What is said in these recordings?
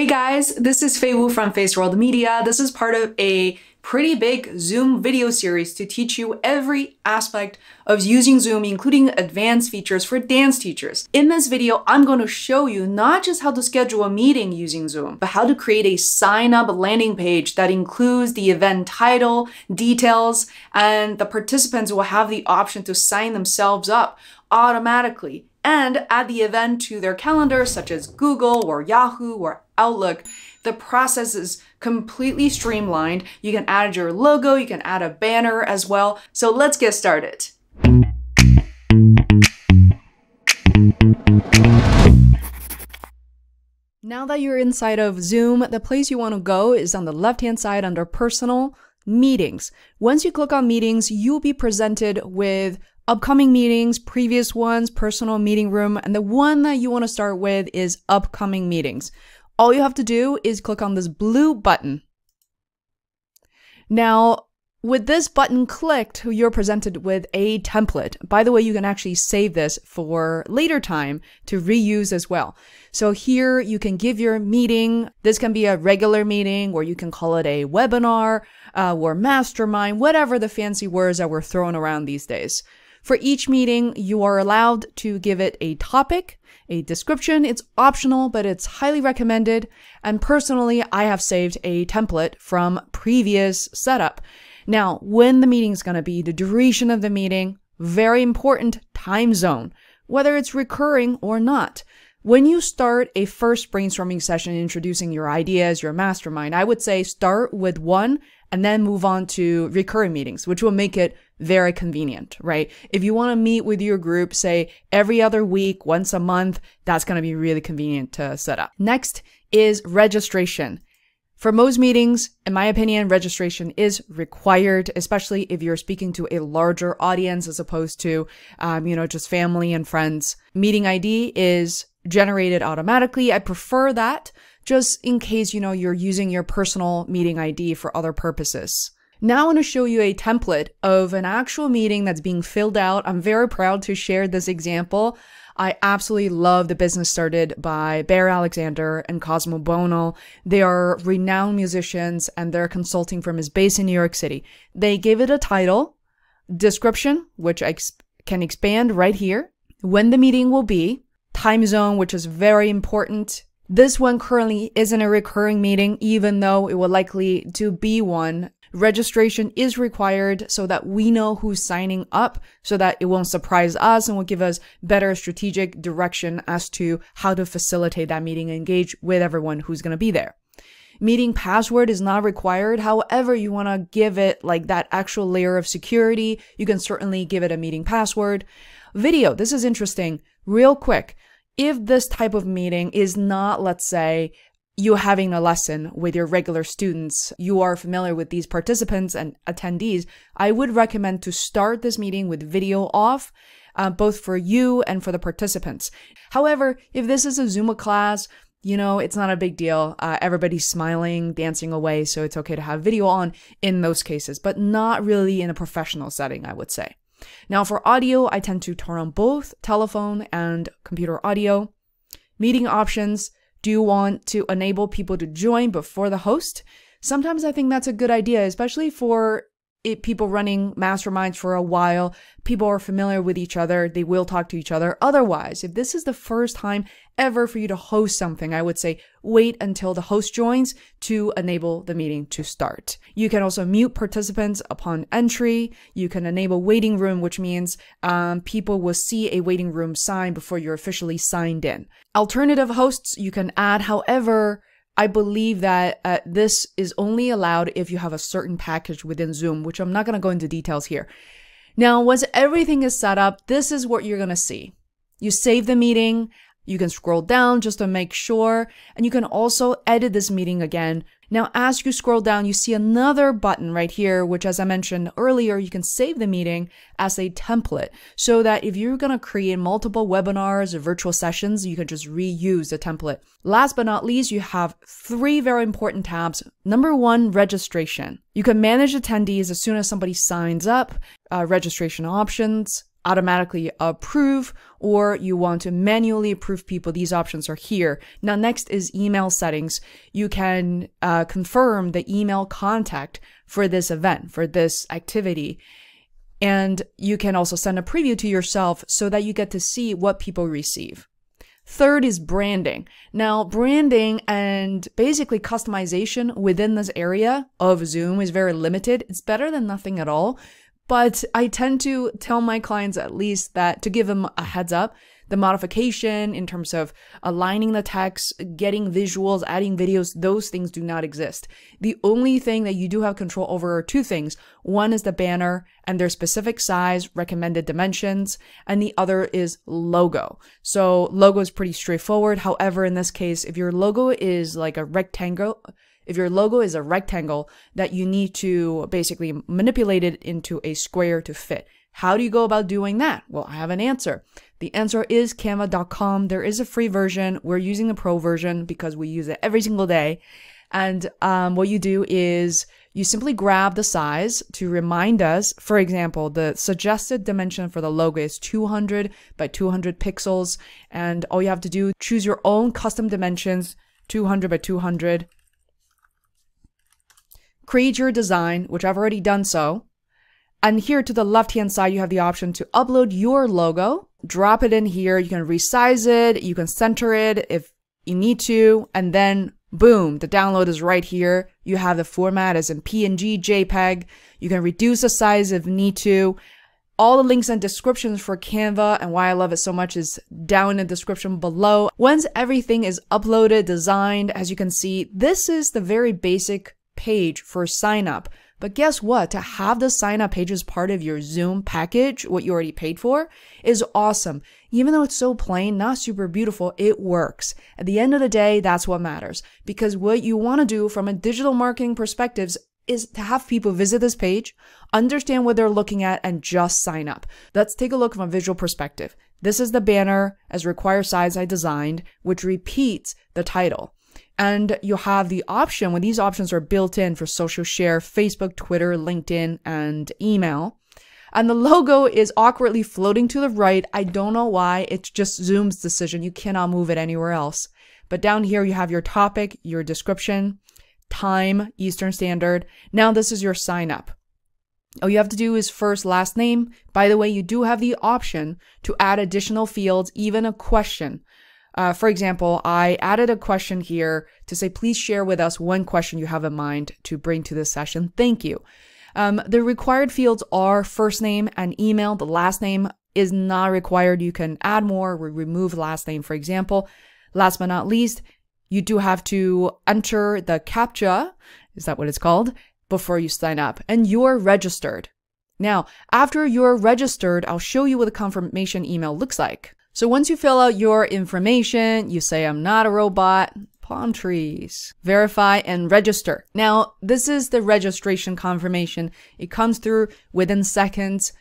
Hey guys, this is Fei Wu from Feisworld Media. This is part of a pretty big Zoom video series to teach you every aspect of using Zoom, including advanced features for dance teachers. In this video, I'm going to show you not just how to schedule a meeting using Zoom, but how to create a sign up landing page that includes the event title, details, and the participants will have the option to sign themselves up automatically and add the event to their calendar, such as Google or Yahoo or Outlook. The process is completely streamlined. You can add your logo, you can add a banner as well. So let's get started. Now that you're inside of Zoom, the place you want to go is on the left hand side under personal meetings. Once you click on meetings, you'll be presented with upcoming meetings, previous ones, personal meeting room, and the one that you want to start with is upcoming meetings. All you have to do is click on this blue button. Now, with this button clicked, you're presented with a template. By the way, you can actually save this for later time to reuse as well. So here you can give your meeting. This can be a regular meeting or you can call it a webinar uh, or mastermind, whatever the fancy words that we're throwing around these days. For each meeting, you are allowed to give it a topic, a description. It's optional, but it's highly recommended. And personally, I have saved a template from previous setup. Now, when the meeting is going to be, the duration of the meeting, very important time zone, whether it's recurring or not. When you start a first brainstorming session introducing your ideas, your mastermind, I would say start with one and then move on to recurring meetings, which will make it very convenient, right? If you want to meet with your group, say every other week, once a month, that's going to be really convenient to set up. Next is registration. For most meetings, in my opinion, registration is required, especially if you're speaking to a larger audience as opposed to, um, you know, just family and friends. Meeting ID is generated automatically. I prefer that just in case, you know, you're using your personal meeting ID for other purposes. Now I want to show you a template of an actual meeting that's being filled out. I'm very proud to share this example. I absolutely love the business started by Bear Alexander and Cosmo Bono. They are renowned musicians and their consulting firm is based in New York City. They gave it a title, description, which I can expand right here, when the meeting will be, time zone, which is very important, this one currently isn't a recurring meeting, even though it will likely to be one. Registration is required so that we know who's signing up so that it won't surprise us and will give us better strategic direction as to how to facilitate that meeting and engage with everyone who's going to be there. Meeting password is not required. However, you want to give it like that actual layer of security. You can certainly give it a meeting password. Video. This is interesting. Real quick if this type of meeting is not, let's say, you having a lesson with your regular students, you are familiar with these participants and attendees, I would recommend to start this meeting with video off, uh, both for you and for the participants. However, if this is a Zumba class, you know, it's not a big deal. Uh, everybody's smiling, dancing away, so it's okay to have video on in those cases, but not really in a professional setting, I would say. Now for audio, I tend to turn on both telephone and computer audio. Meeting options, do you want to enable people to join before the host? Sometimes I think that's a good idea, especially for it, people running masterminds for a while, people are familiar with each other, they will talk to each other. Otherwise, if this is the first time ever for you to host something, I would say wait until the host joins to enable the meeting to start. You can also mute participants upon entry. You can enable waiting room, which means um, people will see a waiting room sign before you're officially signed in. Alternative hosts you can add, however, I believe that uh, this is only allowed if you have a certain package within Zoom, which I'm not going to go into details here. Now, once everything is set up, this is what you're going to see. You save the meeting. You can scroll down just to make sure, and you can also edit this meeting again now, as you scroll down, you see another button right here, which as I mentioned earlier, you can save the meeting as a template so that if you're going to create multiple webinars or virtual sessions, you can just reuse the template. Last but not least, you have three very important tabs. Number one, registration. You can manage attendees as soon as somebody signs up, uh, registration options, automatically approve or you want to manually approve people, these options are here. Now, next is email settings. You can uh, confirm the email contact for this event, for this activity. And you can also send a preview to yourself so that you get to see what people receive. Third is branding. Now, branding and basically customization within this area of Zoom is very limited. It's better than nothing at all. But I tend to tell my clients at least that to give them a heads up, the modification in terms of aligning the text, getting visuals, adding videos, those things do not exist. The only thing that you do have control over are two things. One is the banner and their specific size, recommended dimensions, and the other is logo. So logo is pretty straightforward. However, in this case, if your logo is like a rectangle, if your logo is a rectangle that you need to basically manipulate it into a square to fit. How do you go about doing that? Well, I have an answer. The answer is canva.com. There is a free version. We're using the pro version because we use it every single day. And um, what you do is you simply grab the size to remind us. For example, the suggested dimension for the logo is 200 by 200 pixels. And all you have to do, choose your own custom dimensions, 200 by 200 create your design, which I've already done so. And here to the left hand side, you have the option to upload your logo, drop it in here. You can resize it, you can center it if you need to, and then boom, the download is right here. You have the format as in PNG, JPEG. You can reduce the size if you need to. All the links and descriptions for Canva and why I love it so much is down in the description below. Once everything is uploaded, designed, as you can see, this is the very basic page for sign up. But guess what? To have the sign up page as part of your Zoom package, what you already paid for, is awesome. Even though it's so plain, not super beautiful, it works. At the end of the day, that's what matters. Because what you want to do from a digital marketing perspective is to have people visit this page, understand what they're looking at, and just sign up. Let's take a look from a visual perspective. This is the banner as required size I designed, which repeats the title. And you have the option when these options are built in for social share, Facebook, Twitter, LinkedIn, and email. And the logo is awkwardly floating to the right. I don't know why. It's just Zoom's decision. You cannot move it anywhere else. But down here, you have your topic, your description, time, Eastern Standard. Now, this is your sign up. All you have to do is first, last name. By the way, you do have the option to add additional fields, even a question. Uh, for example, I added a question here to say, please share with us one question you have in mind to bring to this session. Thank you. Um, the required fields are first name and email. The last name is not required. You can add more or remove last name, for example. Last but not least, you do have to enter the CAPTCHA, is that what it's called, before you sign up, and you're registered. Now, after you're registered, I'll show you what the confirmation email looks like. So once you fill out your information, you say, I'm not a robot, palm trees, verify and register. Now, this is the registration confirmation. It comes through within seconds,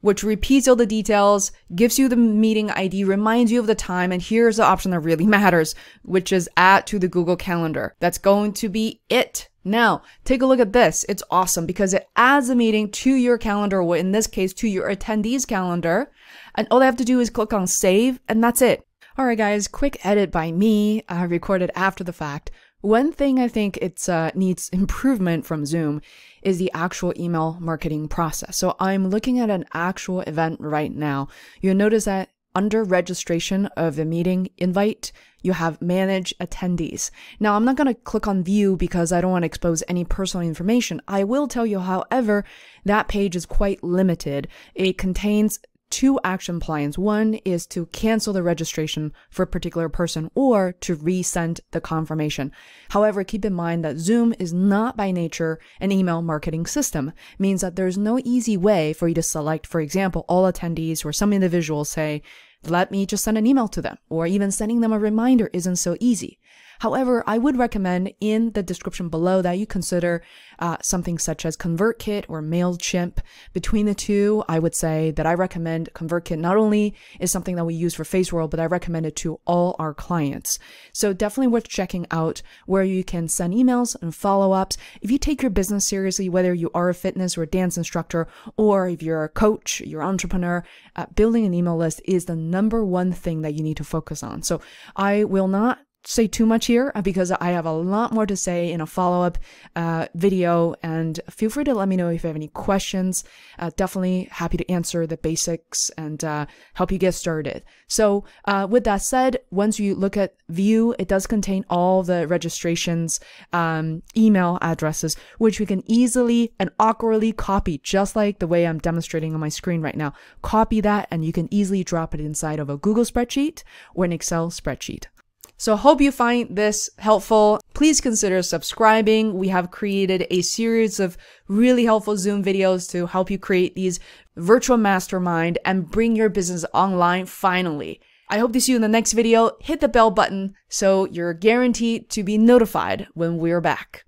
which repeats all the details, gives you the meeting ID, reminds you of the time, and here's the option that really matters, which is add to the Google Calendar. That's going to be it. Now, take a look at this. It's awesome because it adds a meeting to your calendar, or in this case, to your attendees calendar. And all they have to do is click on save, and that's it. Alright guys, quick edit by me, uh, recorded after the fact. One thing I think it uh, needs improvement from Zoom is the actual email marketing process. So I'm looking at an actual event right now. You'll notice that under registration of a meeting invite, you have manage attendees. Now, I'm not going to click on view because I don't want to expose any personal information. I will tell you, however, that page is quite limited. It contains two action plans. One is to cancel the registration for a particular person or to resend the confirmation. However, keep in mind that Zoom is not by nature an email marketing system, it means that there's no easy way for you to select, for example, all attendees or some individuals say, let me just send an email to them, or even sending them a reminder isn't so easy. However, I would recommend in the description below that you consider uh, something such as ConvertKit or MailChimp. Between the two, I would say that I recommend ConvertKit not only is something that we use for Feisworld, but I recommend it to all our clients. So definitely worth checking out where you can send emails and follow ups. If you take your business seriously, whether you are a fitness or a dance instructor, or if you're a coach, you're an entrepreneur, uh, building an email list is the number one thing that you need to focus on. So I will not say too much here uh, because I have a lot more to say in a follow up uh, video. And feel free to let me know if you have any questions. Uh, definitely happy to answer the basics and uh, help you get started. So, uh, with that said, once you look at view, it does contain all the registrations, um, email addresses, which we can easily and awkwardly copy, just like the way I'm demonstrating on my screen right now. Copy that and you can easily drop it inside of a Google spreadsheet or an Excel spreadsheet. So hope you find this helpful. Please consider subscribing. We have created a series of really helpful Zoom videos to help you create these virtual mastermind and bring your business online finally. I hope to see you in the next video. Hit the bell button so you're guaranteed to be notified when we're back.